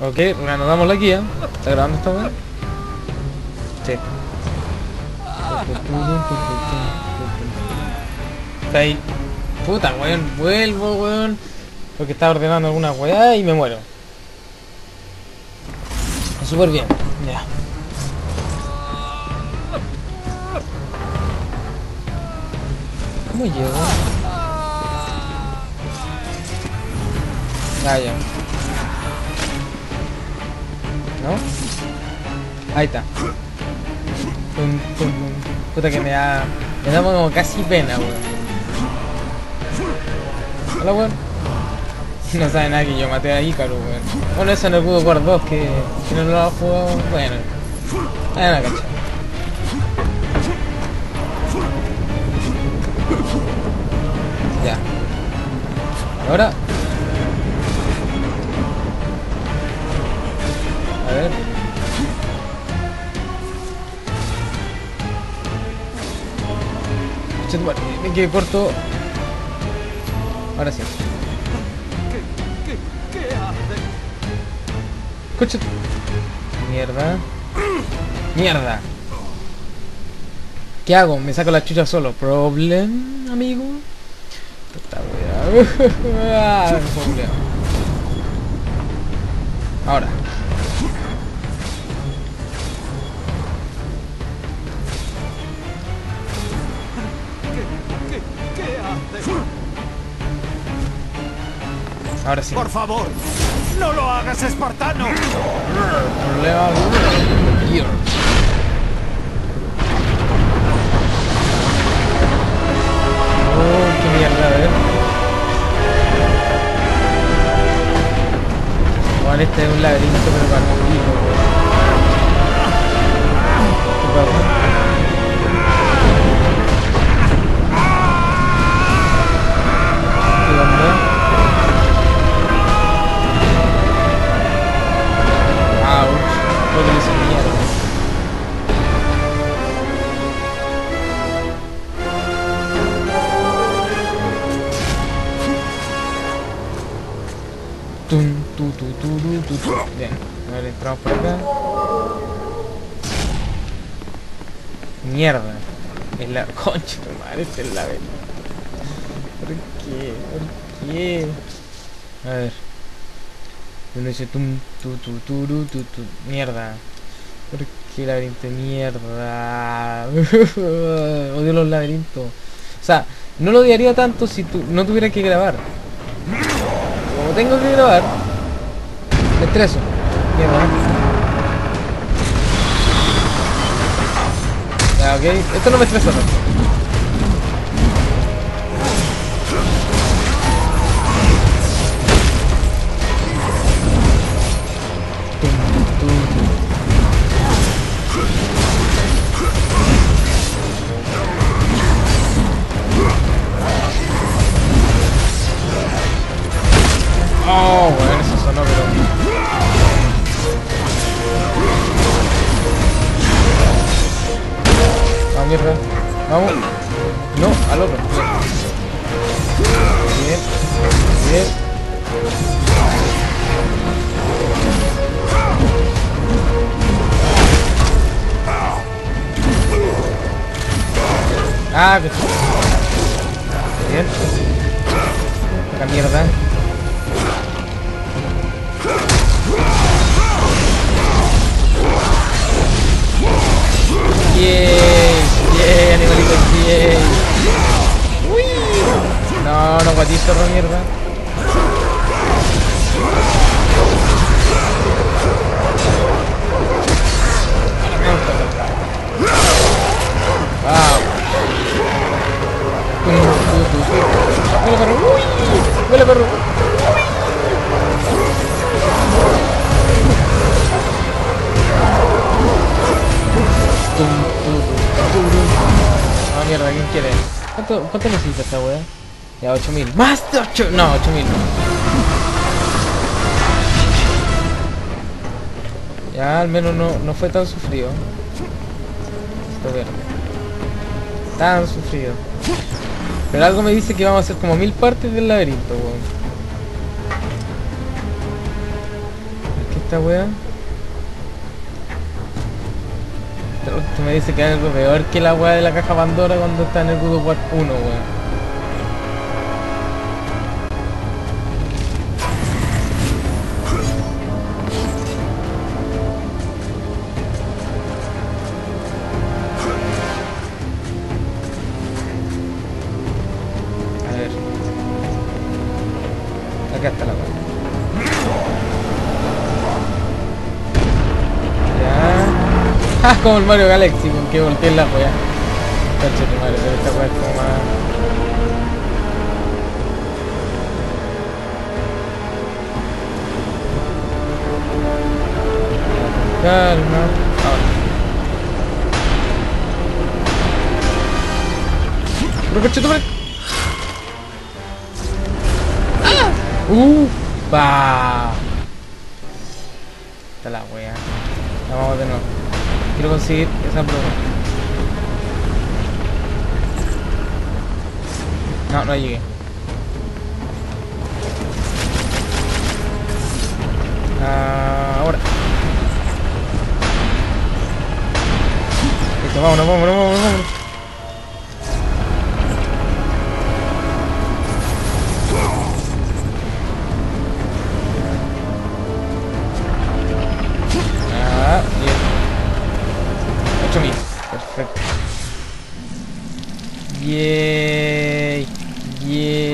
Ok, reanudamos la guía. ¿Está grabando esta weá? Sí. Está ahí. Puta, weón, vuelvo, weón. Porque estaba ordenando alguna weá y me muero. Súper bien, ya. ¿Cómo llego? Ah, ya. ¿No? Ahí está. Puta que me da... Me da como casi pena, weón. Hola, weón. No sabe nada que yo maté a Ícaro, weón. Bueno, eso no el pudo por dos, que si no lo ha jugado, bueno. Ah, no, cacha. Ya. Ahora. Me quedé corto. Ahora sí. ¿Qué, qué. Mierda. Mierda. ¿Qué hago? Me saco la chucha solo. Problem, amigo. Ah. Ahora. Ahora sí. Por favor, no lo hagas, espartano. Problema. Here. Oh, qué mierda, a ver. Igual este es un laberinto, pero para morir, ¿Qué Tum, tu, tu, tu. Bien, a ver, entramos por acá. Mierda. Es la concha, tu madre, es la vela. ¿Por qué? ¿Por qué? A ver. Uno dice tum, tu, tu, tu, tu, tu, tu. Mierda. ¿Por qué laberinto mierda? Odio los laberintos. O sea, no lo odiaría tanto si tu, no tuviera que grabar. Como tengo que grabar, me estreso. Mierda. Ya, ok. Esto no me estresa tanto. Vamos. No, al otro. Bien. Bien. Ah. Bien. La mierda. Bien, bien, animalito. Uy. No, no, guatito, no mierda. Wow. Huele perro. Uy. Huele perro. Mierda, ¿quién quiere? ¿Cuánto, cuánto necesita esta wea? Ya, 8000. ¡Más de 8! No, 8000 no. Ya, al menos no, no fue tan sufrido. Esto verde. Tan sufrido. Pero algo me dice que vamos a hacer como mil partes del laberinto, weón. ¿Qué esta wea? Me dice que hay algo peor que la wea de la caja Pandora cuando está en el of War 1, weón. Como el Mario Galaxy, con que volteé la wea. Cacho tu madre, pero esta wea es como más. Calma. Pero cacho tu madre. ¡Upa! Está la wea. Ya vamos de nuevo. Quiero conseguir esa prueba. No, no llegué. Ah, ahora. Listo, vámonos, vámonos, vámonos, vámonos. 8000. Perfecto. Yay. Yay.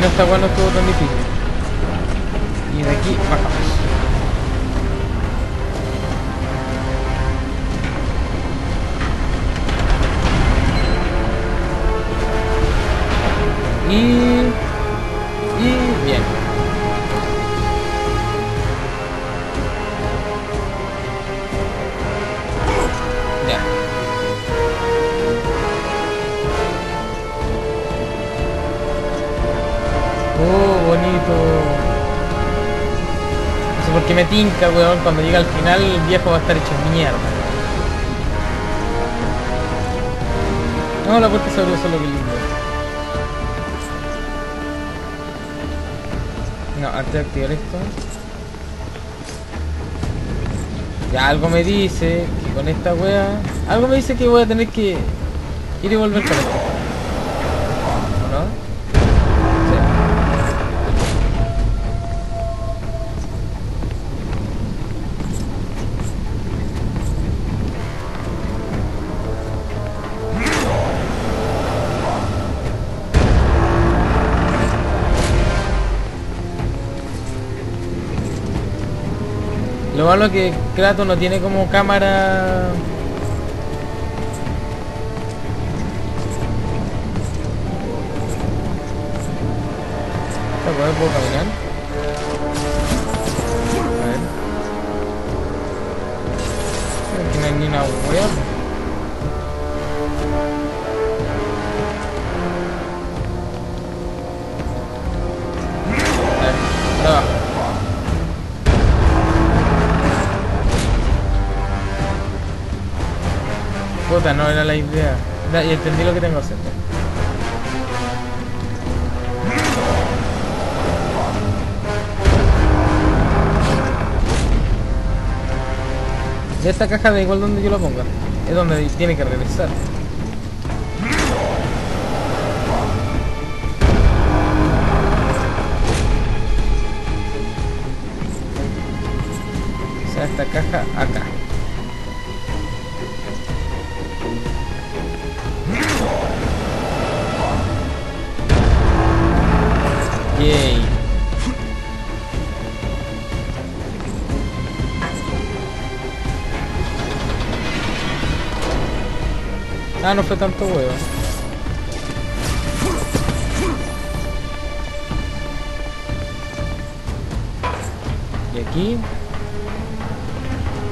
Menos esta weá no estuvo tan difícil. Y de aquí bajamos. Y... weón. Cuando llega al final el viejo va a estar hecho mierda. No, la puerta se abrió solo que lindo. No, antes de activar esto. Ya algo me dice que con esta wea. Algo me dice que voy a tener que ir y volver con esto. ¿O no? Malo que Kratos no tiene como cámara. ¿Esta weá puedo caminar? A ver. No hay ni una wea. No era la idea. Y entendí lo que tengo que hacer. Ya esta caja da igual donde yo la ponga. Es donde tiene que regresar. O sea, esta caja acá. Ah, no fue tanto huevo. Y aquí...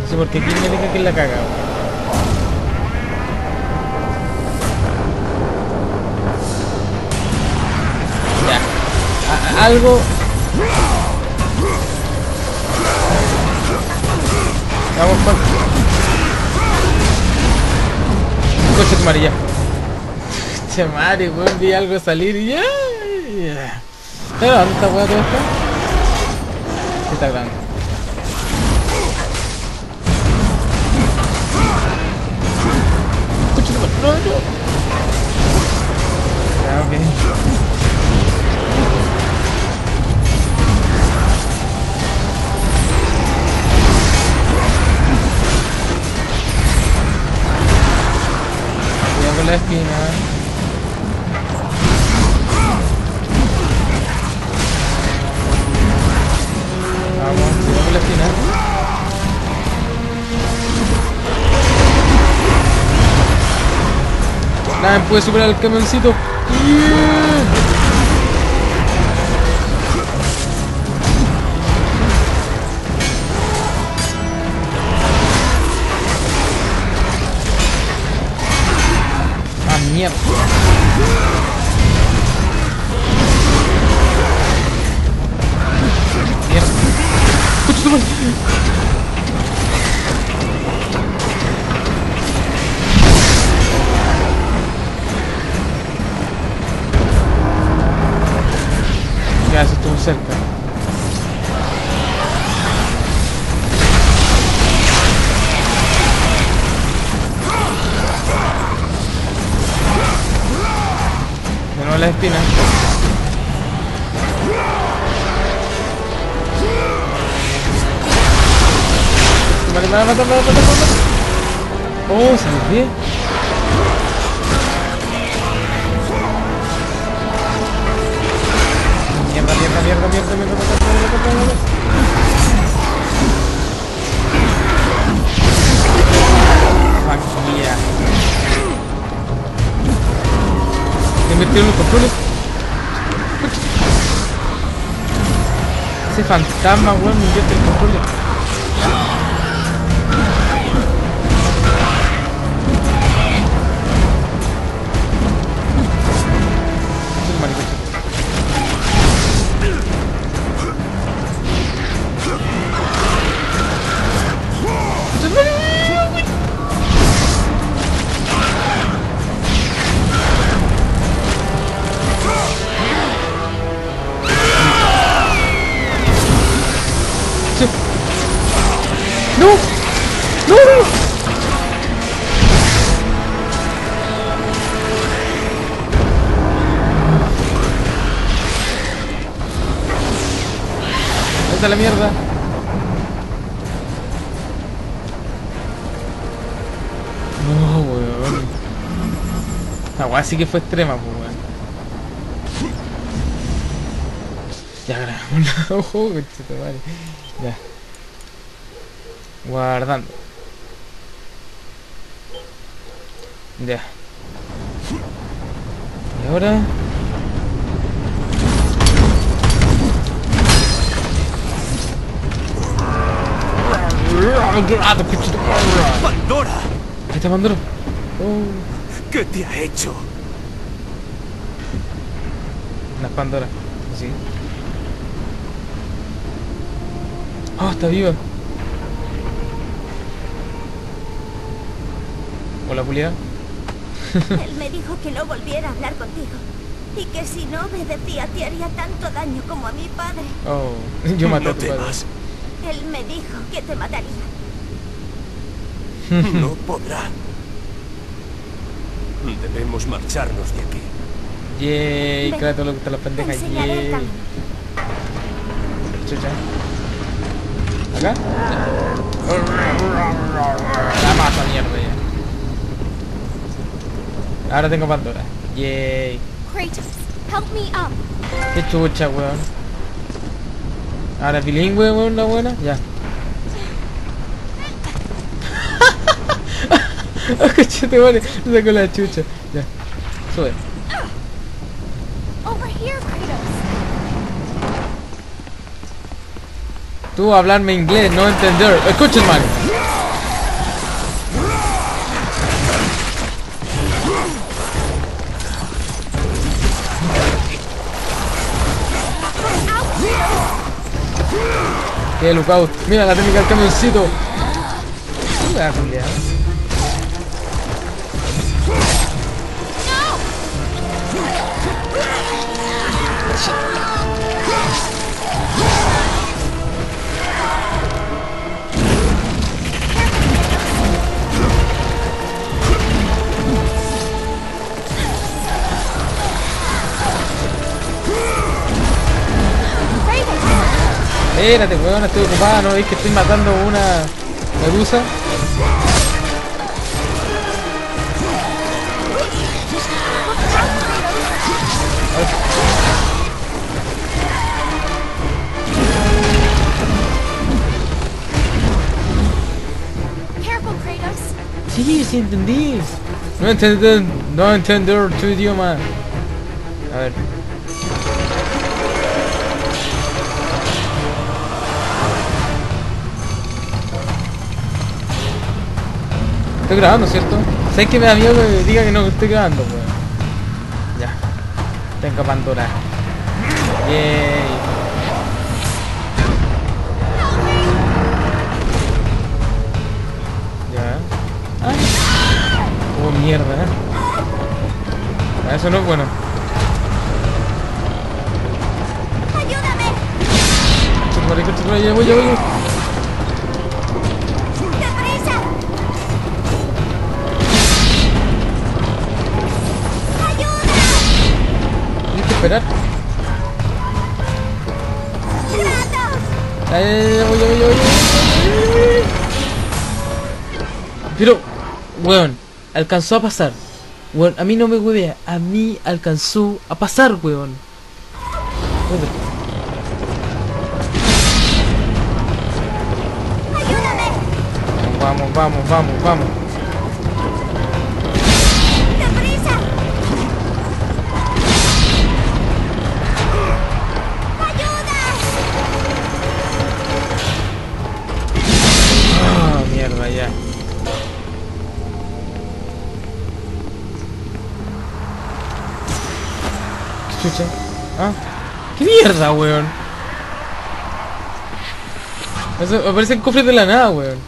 No sé por qué aquí me deja que la caga. Algo. Vamos, Juan. Coche tu amarilla. Che madre, weón, vi algo salir y ya. ya. Pero, ¿dónde está grande. Coche madre. Con la esquina. Vamos, cuidado con la esquina. Nada, puede superar el camioncito. Yeah. Ah, mierda. Mierda. Escucha tu madre. Ya, eso estuvo cerca. De nuevo la espina. Vale, vale, mata, mata. Oh, se me bien. Mierda, mierda, mierda, mierda, mierda, mata, mata, mata. Fuck. Me metieron los controles. Ese fantasma, weón, me invierte el control. Sí que fue extrema, pues, weón. Ya grabamos la ojo, madre. Ya. Guardando. Ya. Y ahora. ¡Pandora! Ahí está Pandora. Oh, ¿Qué te ha hecho? Una Pandora. Sí. Oh, está viva. Hola, Julián. Él me dijo que no volviera a hablar contigo. Y que si no obedecía te haría tanto daño como a mi padre. Oh, yo maté no a tu padre. temas. Él me dijo que te mataría. No podrá. Debemos marcharnos de aquí. Yay, Ven. claro, todo lo que están las Te pendejas. enseñaré el Yay. Chucha. ¿Acá? La masa mierda ya. Ahora tengo Pandora. Yay. Kratos, help me up. Qué chucha, weón. Ahora bilingüe, weón, la buena. Ya. ¡Ah, cachete, vale! Me sacó la chucha. Ya. Sube. Tú hablarme inglés, no entender. Escuchen, man. Que lookout. Mira la técnica del camioncito. ¿Qué Espérate, weón, estoy ocupado, ¿no veis que estoy matando una medusa? Careful, Kratos. Sí, sí entendí. No entender, no entender tu idioma. A ver. Estoy grabando, ¿cierto? ¿Sabes que me da miedo que diga que no estoy grabando, weón? Ya. Tengo Pandora. Yay. Ya. Ah. Oh, mierda. ¿eh? Ah, Eso no es bueno. ¡Ayúdame! Chutumare, ya voy, voy. Esperar. ¡Kratos! Ya, voy, voy, voy. Pero, weón, alcanzó a pasar. Weón, a mí no me huevea. A mí alcanzó a pasar, weón. Vamos, vamos, vamos, vamos. Chucha? Ah. ¿Qué mierda, weón? Eso, aparecen cofres de la nada, weón.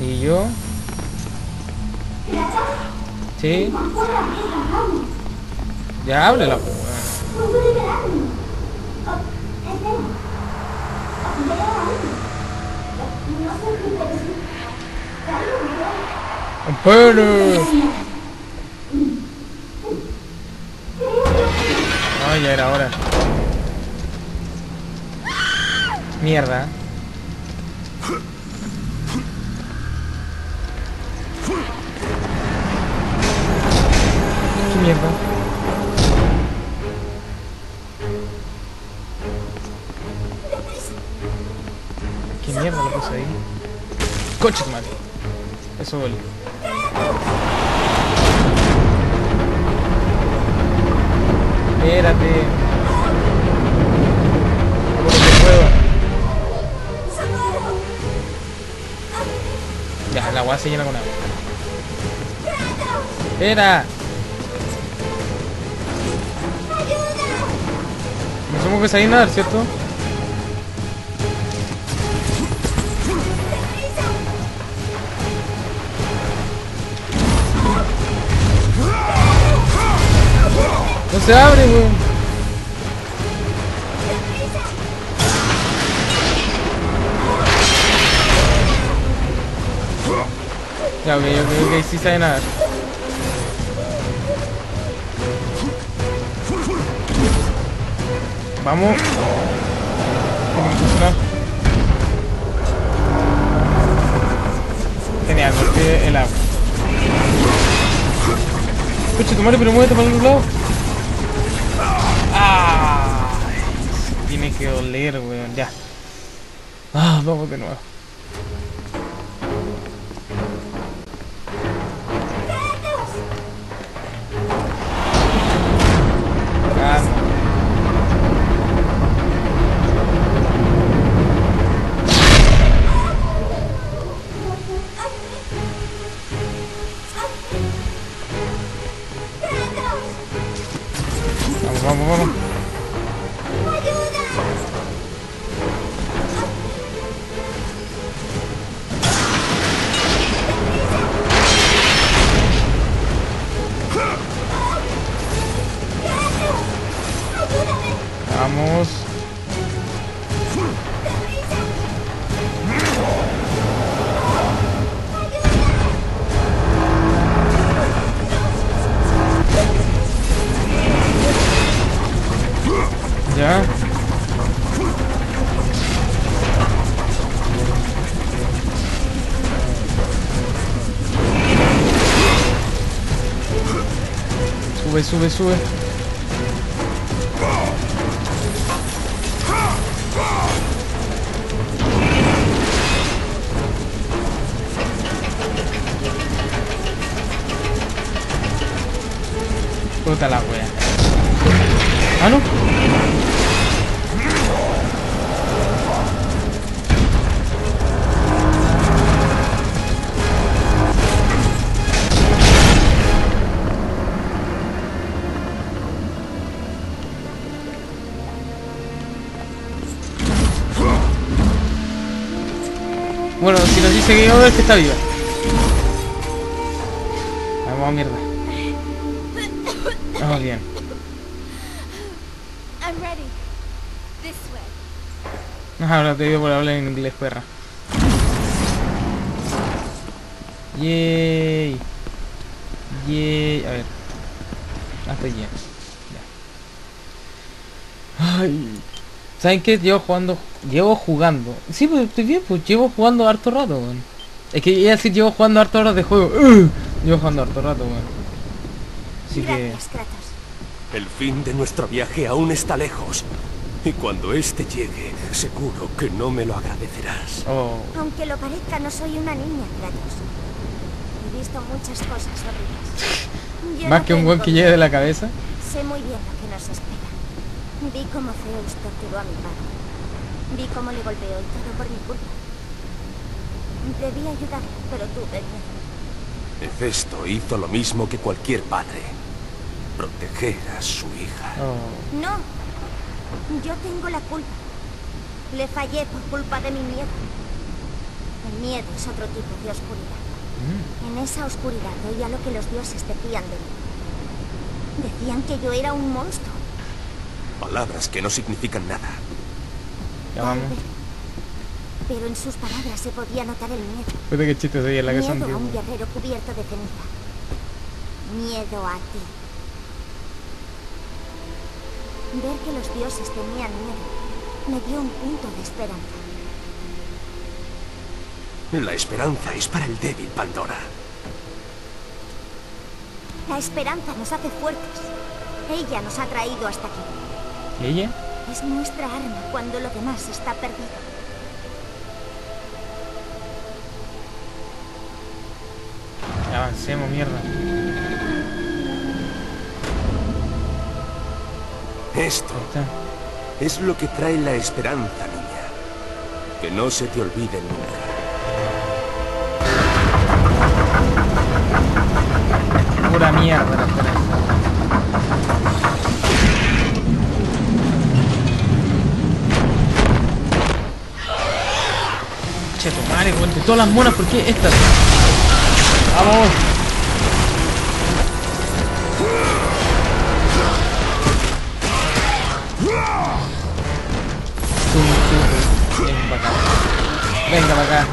¿Y yo? ¿Sí? Ya háblela, weón. Pero... Ah, ya era hora. Mierda. ¿Qué mierda? ¿Qué mierda le puse ahí? Coche, madre. Eso duele. Se llena con agua. Espera. No somos que salir nadar, ¿cierto? No se abre, weón. Ya, ok, ok, ok, sí sabe nadar. Vamos. Que. Genial, golpeé el agua. tu madre, pero muévete para el otro lado. Ah, tiene que doler, weón. Ya. Ah, vamos de nuevo. Sube, sube. Puta la wea. Ah, no. Que es que está viva. Vamos a mierda. Vamos bien. Ahora te digo por hablar en inglés, perra. Yay. Yay. A ver. Hasta allí. Ya. Ay. ¿Saben qué? Llevo jugando. Llevo jugando. Sí, pues estoy bien, pues llevo jugando harto rato, weón. Es que iba a decir llevo jugando harto horas de juego. ¡Ugh! Llevo jugando harto rato, weón. Así que. Kratos. El fin de nuestro viaje aún está lejos. Y cuando este llegue, seguro que no me lo agradecerás. Oh. Aunque lo parezca, no soy una niña, Kratos. He visto muchas cosas horribles. Más no que un buen que llegue de la cabeza. Sé muy bien lo que nos espera. Vi cómo Zeus torturó a mi padre. Vi cómo le golpeó y todo por mi culpa. Debí ayudar, pero tuve miedo. Hefesto hizo lo mismo que cualquier padre. Proteger a su hija. Oh. No, yo tengo la culpa. Le fallé por culpa de mi miedo. El miedo es otro tipo de oscuridad. Mm. En esa oscuridad oía lo que los dioses decían de mí. Decían que yo era un monstruo. Palabras que no significan nada. Pero en sus palabras se podía notar el miedo. Puta que chiste soy en la casa Miedo a un guerrero cubierto de ceniza. Miedo a ti. Ver que los dioses tenían miedo me dio un punto de esperanza. La esperanza es para el débil, Pandora. La esperanza nos hace fuertes. Ella nos ha traído hasta aquí. ¿Y ella? Es nuestra arma cuando lo demás está perdido. Ya avancemos, mierda. Esto es lo que trae la esperanza, niña. Que no se te olvide nunca. Pura mierda la. Che, weón, de todas las monas, ¿por qué estas? ¡Vamos! Venga para acá.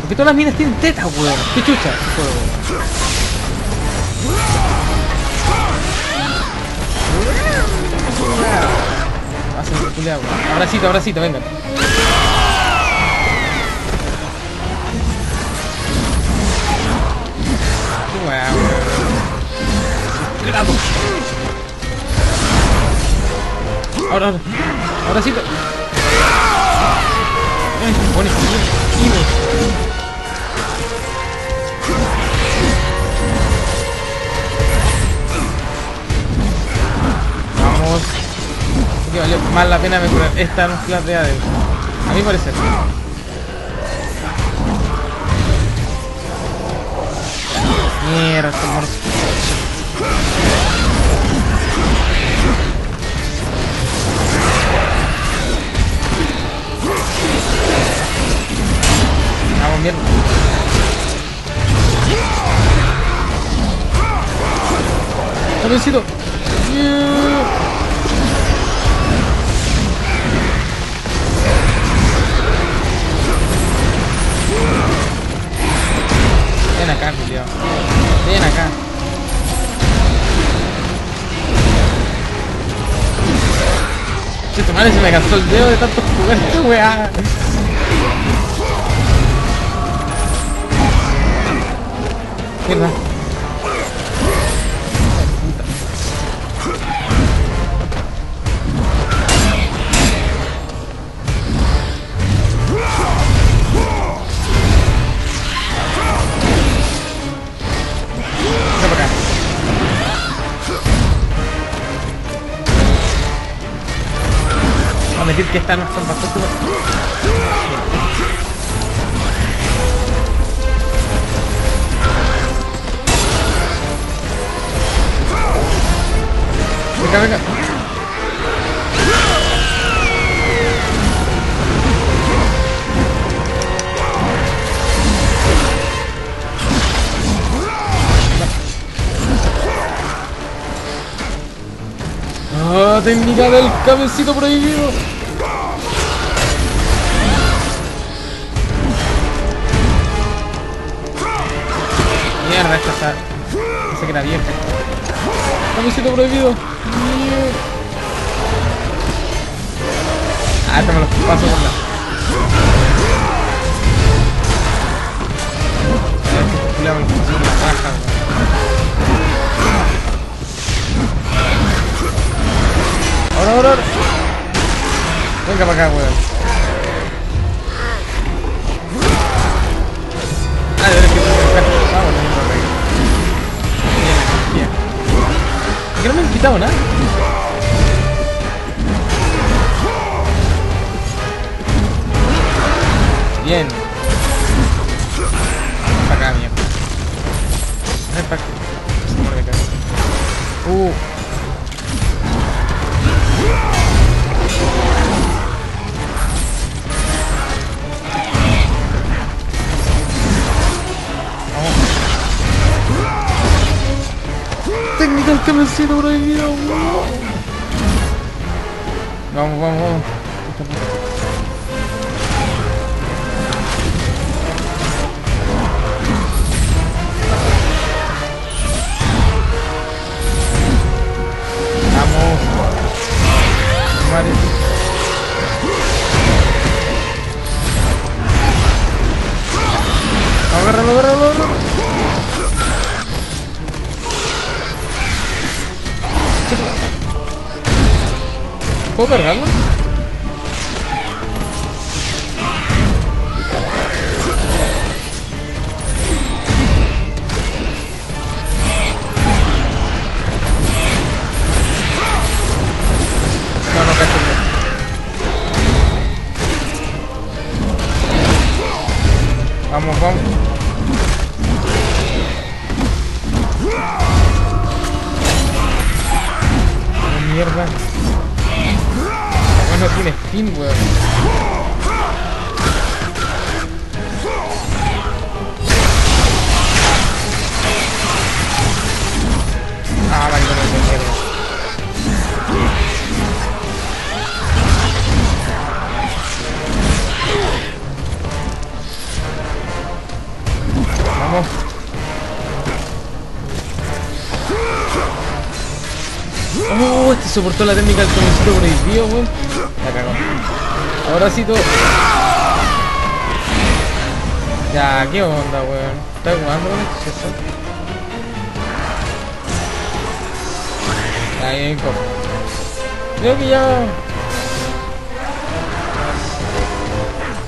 Porque todas las minas tienen tetas, weón. Qué chucha. Hacen Abracito, abracito, venga. Ahora, ahora, ahora sí. Ay. Vamos. Que valió más la pena me curar esta no flat de ADEUS. A mi parecer. Mierda, estos monos. Mierda. ¡Cabecito! Yeah. Ven acá, Julio. Ven acá. Madre se me cansó el dedo de tanto jugar weá. Mierda. Vamos a admitir que estas no son bastante Venga, venga. Ah, técnica del cabecito prohibido. Mierda, esta está. Pensé que era vieja. Cabecito prohibido. Ah, me lo paso por la. A ver, que me la raja, weón. Ahora, ahora, ahora. Venga para acá, weón. Agárralo, agárralo, agárralo. ¿Puedo cargarlo? Oh, este soportó la técnica del comienzo prohibido, weón. La cagó. Ahora sí todo. Ya, ¿qué onda, weón? ¿Estás jugando con esto? Ahí un copo. Creo que ya...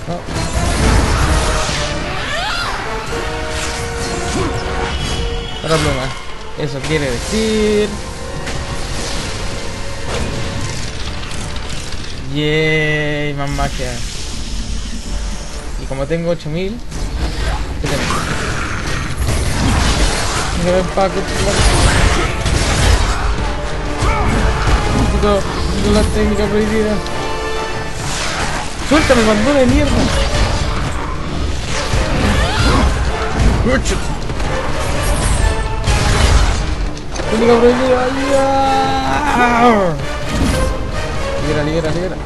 No. Pluma. Eso quiere decir... Yay, más magia. Y como tengo 8000, ¿qué tenemos? Paco, la técnica prohibida. ¡Suéltame, bandona de mierda! ¡Técnica prohibida! ¡Ya! Libera, libera, libera.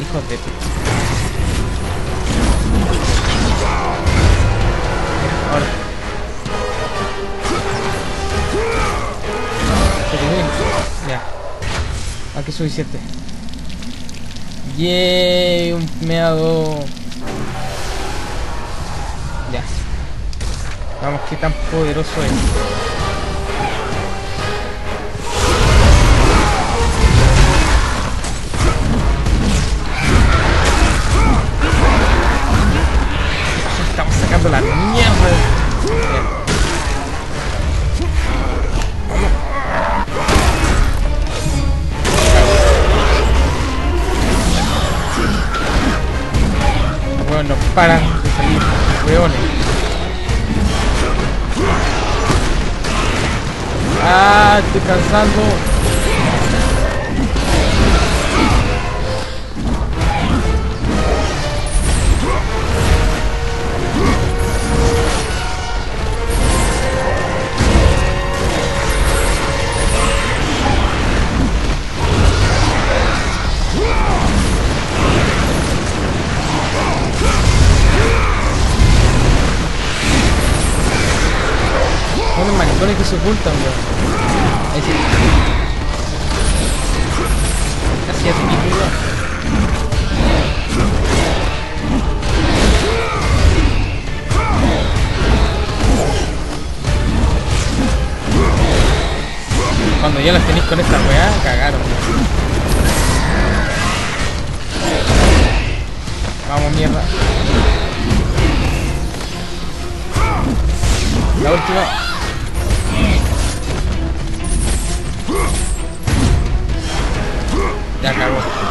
Hijos de. Ahora. Ya. Aquí es suficiente. Yay, un meado. Vamos, qué tan poderoso es. La mierda. Bien. Los huevos no paran de salir, huevones. Ah, estoy cansando. Que se ocultan, weón. Ya las tenéis con esta weá, cagaron. Vamos, mierda. La última. Ya cagó.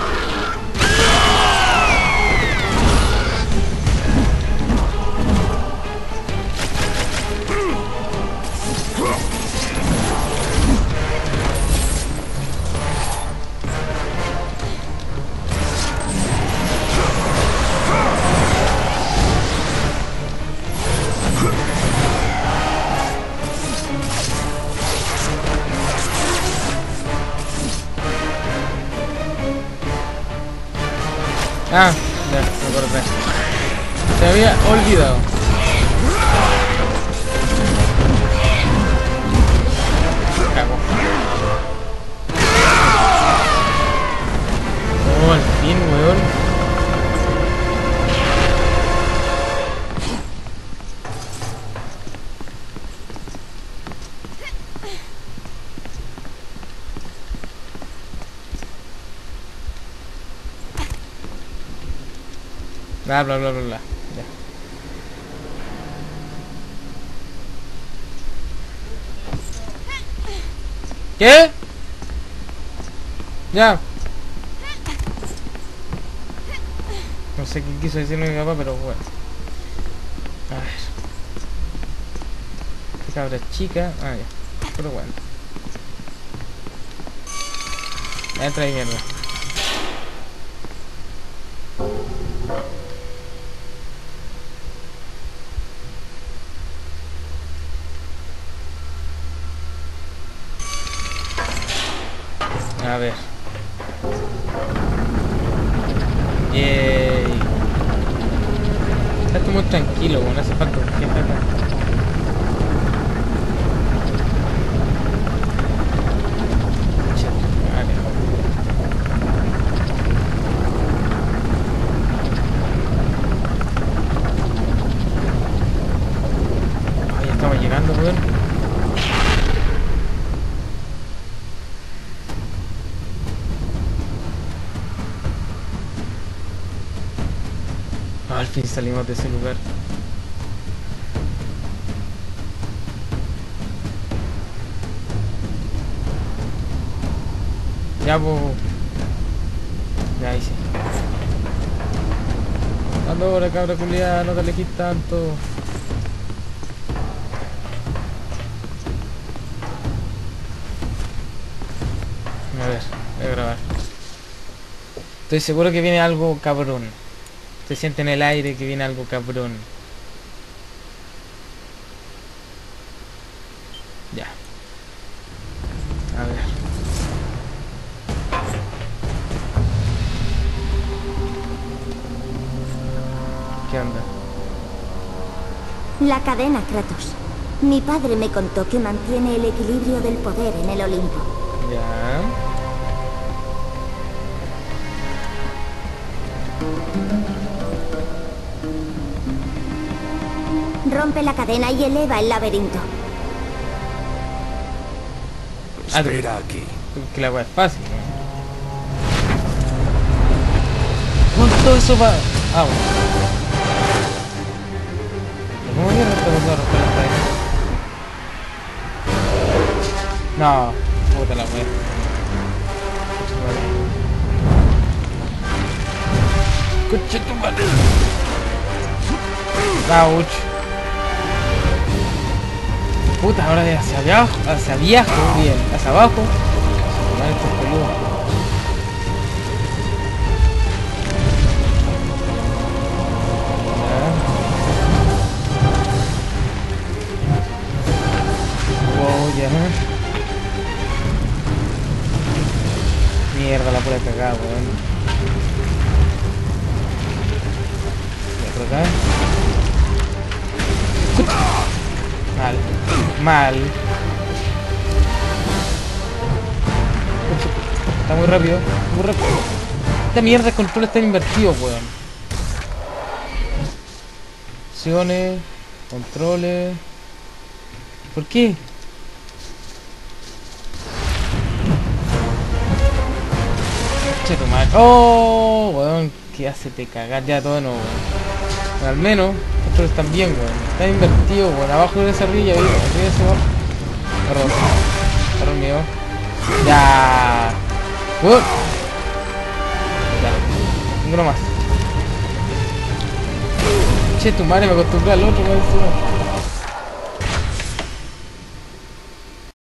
Ah, ya, me acordé. Se había olvidado. Bla bla bla bla bla. Ya. ¿Qué? Ya. No sé qué quiso decirme mi papá, pero bueno. A ver. Chica. Ah, ya. Pero bueno. Entra ahí, mierda. A ver. Yay. Está muy tranquilo, no hace falta un jefe acá. Che, vale. Fin salimos de ese lugar. Ya, po. Ya, ahí sí. Ando ahora, cabra culiada, no te alejes tanto. A ver, voy a grabar. Estoy seguro que viene algo cabrón. Se siente en el aire que viene algo cabrón. Ya. A ver. ¿Qué onda? La cadena, Kratos. Mi padre me contó que mantiene el equilibrio del poder en el Olimpo. Ya. Rompe la cadena y eleva el laberinto. Espera aquí. Que la weá es fácil. Con todo eso va. Ah, bueno. ¿Cómo pasando a romper la pared? No, puta la weá. Coche tu madre. Ouch. Puta, ahora de hacia abajo, hacia abajo, bien, hacia abajo. Rápido. Muy rápido. Esta mierda de control está invertido, weón. Opciones. Controles. ¿Por qué? Che, tu madre. Oh, weón. ¿Qué hace te cagar ya todo nuevo, weón. Al menos, estos están bien, weón. Están invertidos, weón. Abajo de esa arriba, arriba de ese mío. Ya. Weón. Ya. Ninguno más. Che, tu madre me acostumbré al otro, encima.